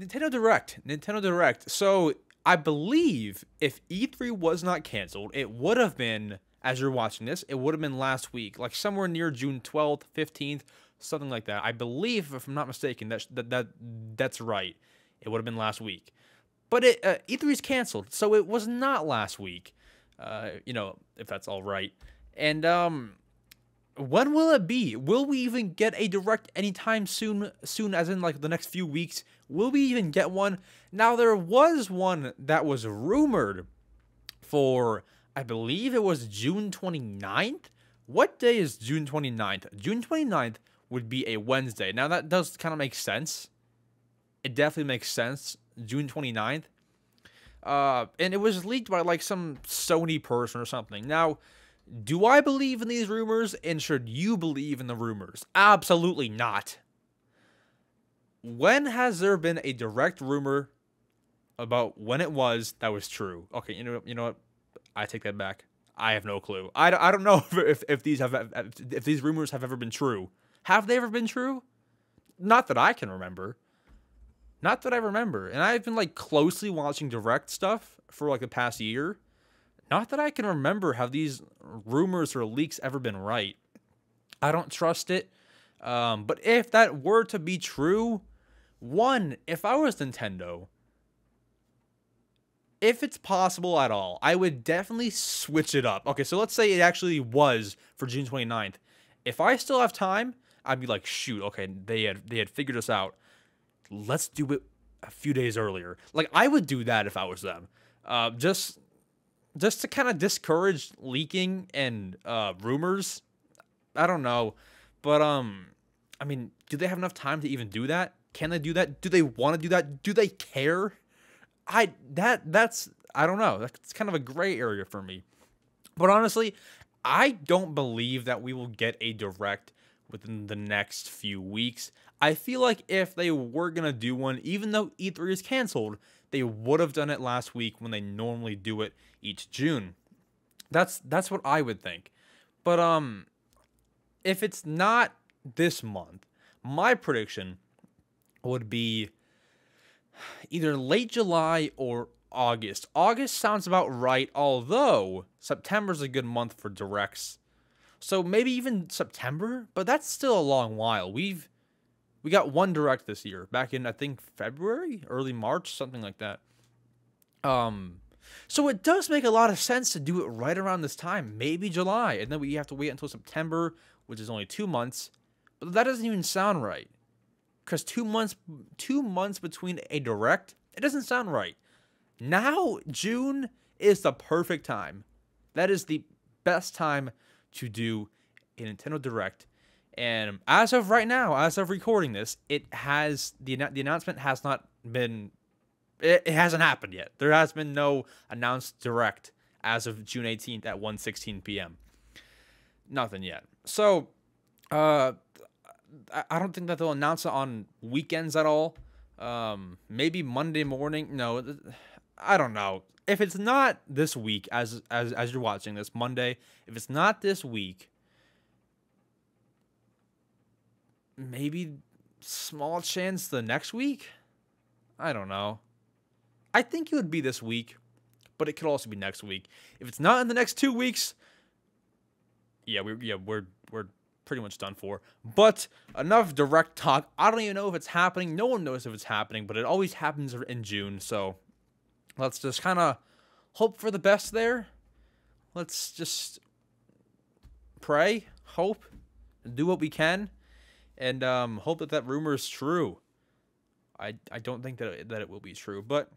Nintendo Direct. Nintendo Direct. So I believe if E3 was not canceled, it would have been, as you're watching this, it would have been last week, like somewhere near June 12th, 15th, something like that. I believe, if I'm not mistaken, that that, that that's right. It would have been last week, but it uh, E3 is canceled, so it was not last week. Uh, you know, if that's all right. And um, when will it be? Will we even get a direct anytime soon? Soon, as in like the next few weeks? Will we even get one? Now there was one that was rumored for, I believe it was June 29th. What day is June 29th? June 29th would be a Wednesday. Now that does kind of make sense. It definitely makes sense. June 29th. Uh, and it was leaked by like some Sony person or something. Now, do I believe in these rumors and should you believe in the rumors? Absolutely not. When has there been a direct rumor about when it was that was true? Okay, you know you know what? I take that back. I have no clue. I, I don't know if, if these have if these rumors have ever been true. Have they ever been true? Not that I can remember. Not that I remember. And I've been like closely watching direct stuff for like the past year. Not that I can remember have these rumors or leaks ever been right. I don't trust it. Um, but if that were to be true, one, if I was Nintendo, if it's possible at all, I would definitely switch it up. Okay, so let's say it actually was for June 29th. If I still have time, I'd be like, shoot, okay, they had they had figured us out. Let's do it a few days earlier. Like I would do that if I was them. Uh, just just to kind of discourage leaking and uh, rumors. I don't know, but um, I mean, do they have enough time to even do that? Can they do that? Do they want to do that? Do they care? I that that's I don't know. That's kind of a gray area for me. But honestly, I don't believe that we will get a direct within the next few weeks. I feel like if they were going to do one, even though E3 is canceled, they would have done it last week when they normally do it each June. That's that's what I would think. But um if it's not this month, my prediction would be either late July or August. August sounds about right, although September's a good month for directs. So maybe even September, but that's still a long while. We've we got one direct this year, back in I think February, early March, something like that. Um, so it does make a lot of sense to do it right around this time, maybe July, and then we have to wait until September, which is only two months. But that doesn't even sound right, because two months, two months between a direct, it doesn't sound right. Now June is the perfect time. That is the best time to do a Nintendo Direct and as of right now, as of recording this, it has the the announcement has not been it, it hasn't happened yet. There has been no announced direct as of June 18th at 1:16 p.m. Nothing yet. So, uh I don't think that they'll announce it on weekends at all. Um maybe Monday morning. No, I don't know. If it's not this week as as as you're watching this Monday, if it's not this week, maybe small chance the next week. I don't know. I think it would be this week, but it could also be next week. If it's not in the next two weeks, yeah, we yeah we're we're pretty much done for. But enough direct talk. I don't even know if it's happening. No one knows if it's happening, but it always happens in June. So let's just kind of hope for the best there. Let's just pray, hope, and do what we can and um, hope that that rumor is true. I I don't think that it, that it will be true, but